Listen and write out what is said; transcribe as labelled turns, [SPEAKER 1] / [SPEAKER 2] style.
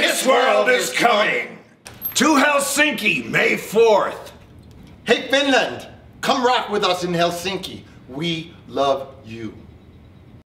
[SPEAKER 1] Kiss World is coming to Helsinki May 4th.
[SPEAKER 2] Hey, Finland, come rock with us in Helsinki. We love you.